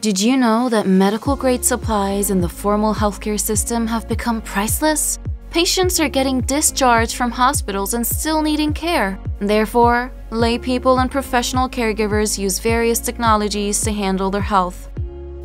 Did you know that medical grade supplies in the formal healthcare system have become priceless? Patients are getting discharged from hospitals and still needing care. Therefore, laypeople and professional caregivers use various technologies to handle their health.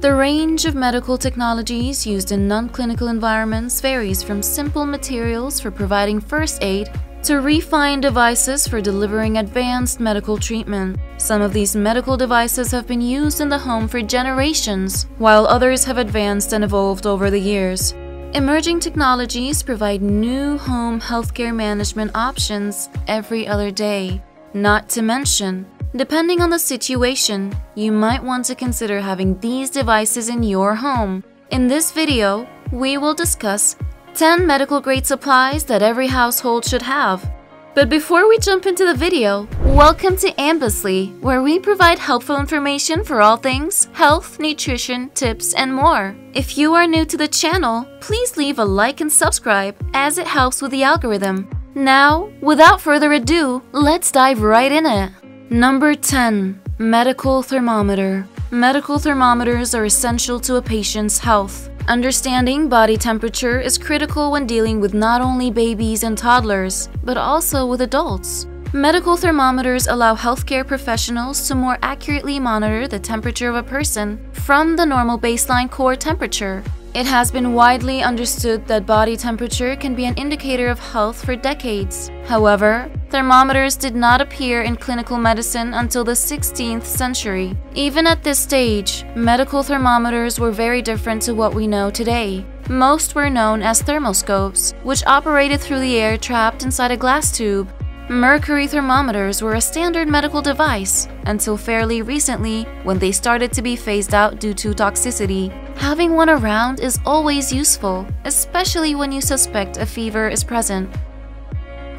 The range of medical technologies used in non-clinical environments varies from simple materials for providing first aid to refine devices for delivering advanced medical treatment. Some of these medical devices have been used in the home for generations, while others have advanced and evolved over the years. Emerging technologies provide new home healthcare management options every other day. Not to mention, depending on the situation, you might want to consider having these devices in your home. In this video, we will discuss 10 medical grade supplies that every household should have. But before we jump into the video, welcome to Ambestlie, where we provide helpful information for all things health, nutrition, tips, and more. If you are new to the channel, please leave a like and subscribe as it helps with the algorithm. Now, without further ado, let's dive right in it. Number 10. Medical Thermometer Medical thermometers are essential to a patient's health. Understanding body temperature is critical when dealing with not only babies and toddlers, but also with adults. Medical thermometers allow healthcare professionals to more accurately monitor the temperature of a person from the normal baseline core temperature. It has been widely understood that body temperature can be an indicator of health for decades. However, thermometers did not appear in clinical medicine until the 16th century. Even at this stage, medical thermometers were very different to what we know today. Most were known as thermoscopes, which operated through the air trapped inside a glass tube. Mercury thermometers were a standard medical device until fairly recently when they started to be phased out due to toxicity. Having one around is always useful, especially when you suspect a fever is present.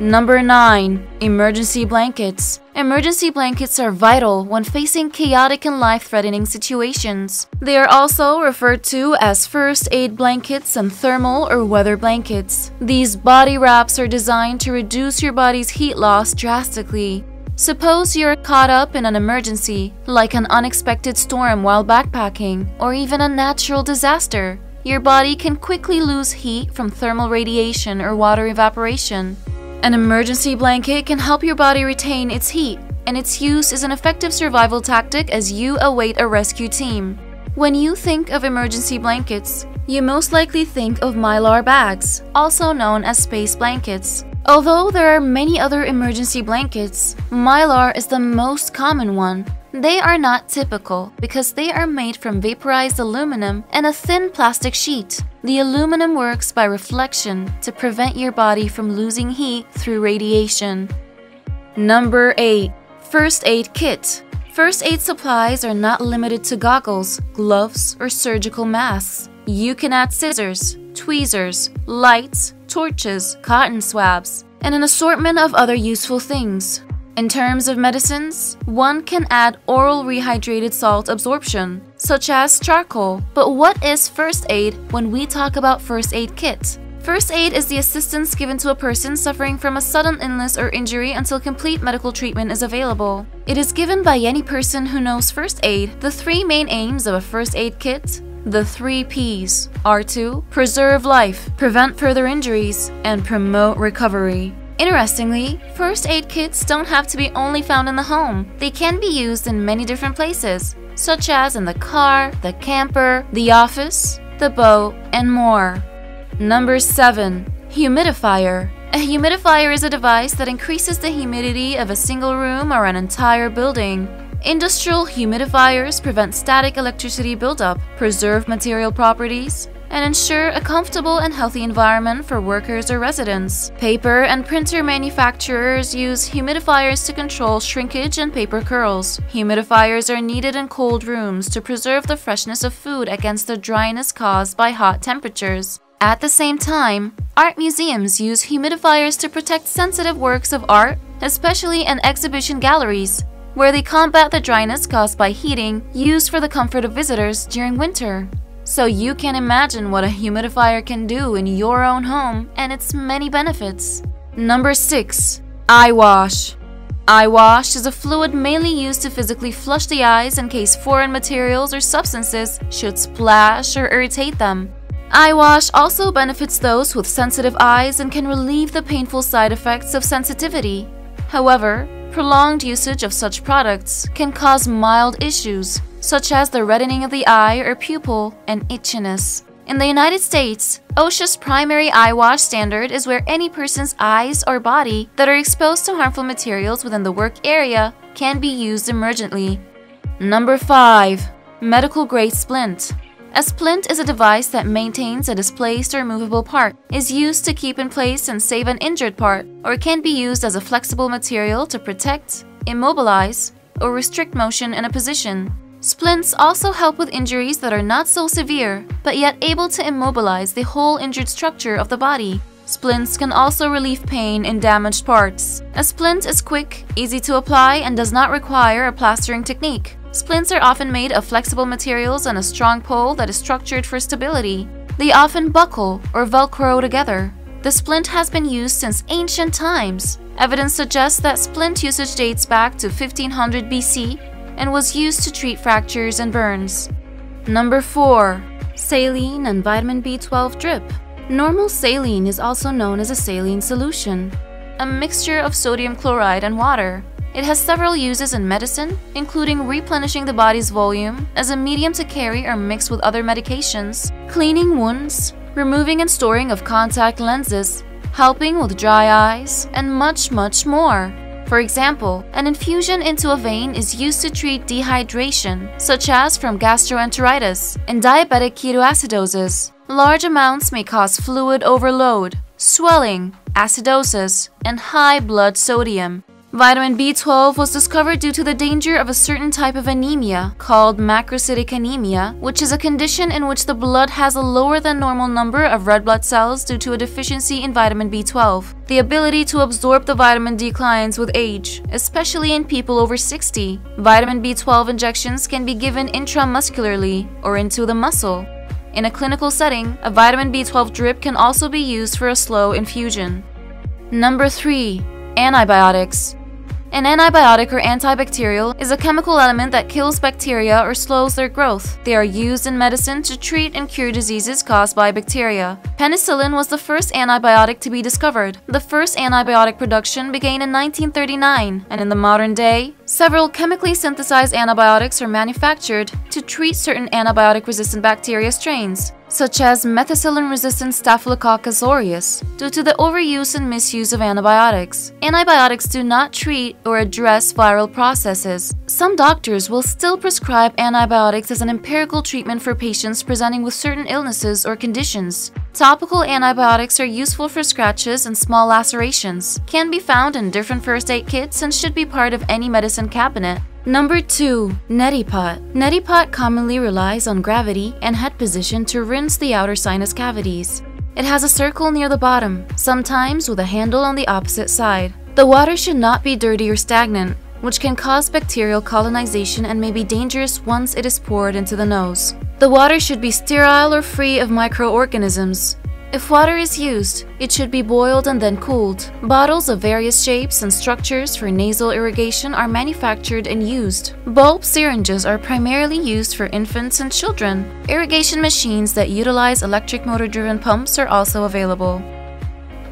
Number 9. Emergency Blankets Emergency blankets are vital when facing chaotic and life-threatening situations. They are also referred to as first aid blankets and thermal or weather blankets. These body wraps are designed to reduce your body's heat loss drastically. Suppose you're caught up in an emergency, like an unexpected storm while backpacking, or even a natural disaster. Your body can quickly lose heat from thermal radiation or water evaporation. An emergency blanket can help your body retain its heat, and its use is an effective survival tactic as you await a rescue team. When you think of emergency blankets, you most likely think of mylar bags, also known as space blankets. Although there are many other emergency blankets, mylar is the most common one. They are not typical because they are made from vaporized aluminum and a thin plastic sheet. The aluminum works by reflection to prevent your body from losing heat through radiation. Number 8. First Aid Kit First aid supplies are not limited to goggles, gloves, or surgical masks. You can add scissors, tweezers, lights, torches, cotton swabs, and an assortment of other useful things. In terms of medicines, one can add oral rehydrated salt absorption, such as charcoal. But what is first aid when we talk about first aid kit? First aid is the assistance given to a person suffering from a sudden illness or injury until complete medical treatment is available. It is given by any person who knows first aid. The three main aims of a first aid kit the three P's are to preserve life, prevent further injuries, and promote recovery. Interestingly, first aid kits don't have to be only found in the home. They can be used in many different places, such as in the car, the camper, the office, the boat, and more. Number 7. Humidifier. A humidifier is a device that increases the humidity of a single room or an entire building. Industrial humidifiers prevent static electricity buildup, preserve material properties, and ensure a comfortable and healthy environment for workers or residents. Paper and printer manufacturers use humidifiers to control shrinkage and paper curls. Humidifiers are needed in cold rooms to preserve the freshness of food against the dryness caused by hot temperatures. At the same time, art museums use humidifiers to protect sensitive works of art, especially in exhibition galleries, where they combat the dryness caused by heating used for the comfort of visitors during winter. So you can imagine what a humidifier can do in your own home and its many benefits. Number 6. Eye Wash Eye wash is a fluid mainly used to physically flush the eyes in case foreign materials or substances should splash or irritate them. Eye wash also benefits those with sensitive eyes and can relieve the painful side effects of sensitivity. However, prolonged usage of such products can cause mild issues, such as the reddening of the eye or pupil and itchiness. In the United States, OSHA's primary eye wash standard is where any person's eyes or body that are exposed to harmful materials within the work area can be used emergently. Number 5. Medical Grade Splint A splint is a device that maintains a displaced or movable part, is used to keep in place and save an injured part, or can be used as a flexible material to protect, immobilize, or restrict motion in a position. Splints also help with injuries that are not so severe, but yet able to immobilize the whole injured structure of the body. Splints can also relieve pain in damaged parts. A splint is quick, easy to apply, and does not require a plastering technique. Splints are often made of flexible materials and a strong pole that is structured for stability. They often buckle or velcro together. The splint has been used since ancient times. Evidence suggests that splint usage dates back to 1500 BC and was used to treat fractures and burns. Number 4. Saline and vitamin B12 drip. Normal saline is also known as a saline solution, a mixture of sodium chloride and water. It has several uses in medicine, including replenishing the body's volume as a medium to carry or mix with other medications, cleaning wounds, removing and storing of contact lenses, helping with dry eyes, and much, much more. For example, an infusion into a vein is used to treat dehydration, such as from gastroenteritis and diabetic ketoacidosis. Large amounts may cause fluid overload, swelling, acidosis, and high blood sodium. Vitamin B12 was discovered due to the danger of a certain type of anemia called macrocytic anemia, which is a condition in which the blood has a lower than normal number of red blood cells due to a deficiency in vitamin B12. The ability to absorb the vitamin declines with age, especially in people over 60. Vitamin B12 injections can be given intramuscularly or into the muscle. In a clinical setting, a vitamin B12 drip can also be used for a slow infusion. Number 3. Antibiotics an antibiotic or antibacterial is a chemical element that kills bacteria or slows their growth. They are used in medicine to treat and cure diseases caused by bacteria. Penicillin was the first antibiotic to be discovered. The first antibiotic production began in 1939, and in the modern day, several chemically synthesized antibiotics are manufactured to treat certain antibiotic-resistant bacteria strains such as methicillin-resistant Staphylococcus aureus, due to the overuse and misuse of antibiotics. Antibiotics do not treat or address viral processes. Some doctors will still prescribe antibiotics as an empirical treatment for patients presenting with certain illnesses or conditions. Topical antibiotics are useful for scratches and small lacerations, can be found in different first aid kits and should be part of any medicine cabinet. Number 2. Neti pot. Neti pot commonly relies on gravity and head position to rinse the outer sinus cavities. It has a circle near the bottom, sometimes with a handle on the opposite side. The water should not be dirty or stagnant, which can cause bacterial colonization and may be dangerous once it is poured into the nose. The water should be sterile or free of microorganisms. If water is used, it should be boiled and then cooled. Bottles of various shapes and structures for nasal irrigation are manufactured and used. Bulb syringes are primarily used for infants and children. Irrigation machines that utilize electric motor-driven pumps are also available.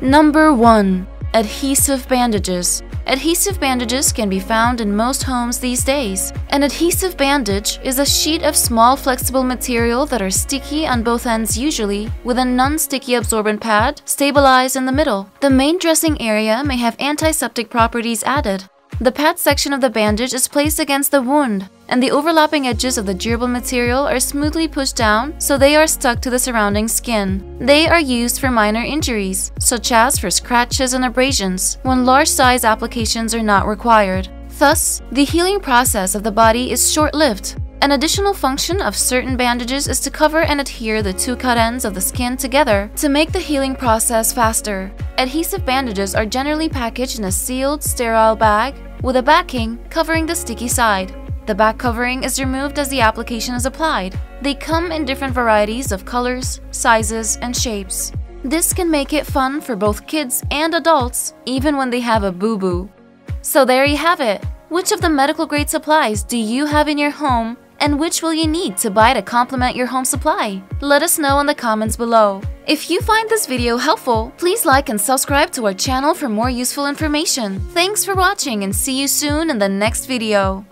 Number 1. Adhesive bandages. Adhesive bandages can be found in most homes these days. An adhesive bandage is a sheet of small flexible material that are sticky on both ends usually, with a non-sticky absorbent pad stabilized in the middle. The main dressing area may have antiseptic properties added. The pad section of the bandage is placed against the wound, and the overlapping edges of the durable material are smoothly pushed down so they are stuck to the surrounding skin. They are used for minor injuries, such as for scratches and abrasions, when large-size applications are not required. Thus, the healing process of the body is short-lived, an additional function of certain bandages is to cover and adhere the two cut ends of the skin together to make the healing process faster. Adhesive bandages are generally packaged in a sealed, sterile bag with a backing covering the sticky side. The back covering is removed as the application is applied. They come in different varieties of colors, sizes, and shapes. This can make it fun for both kids and adults, even when they have a boo-boo. So there you have it. Which of the medical grade supplies do you have in your home and which will you need to buy to complement your home supply? Let us know in the comments below. If you find this video helpful, please like and subscribe to our channel for more useful information. Thanks for watching and see you soon in the next video.